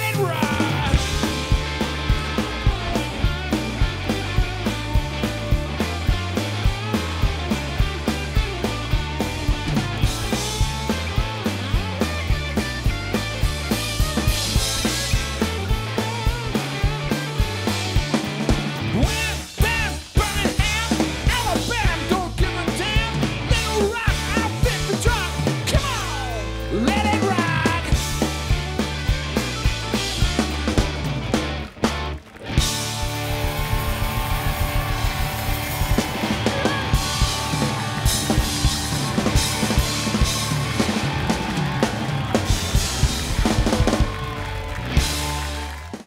let it ride.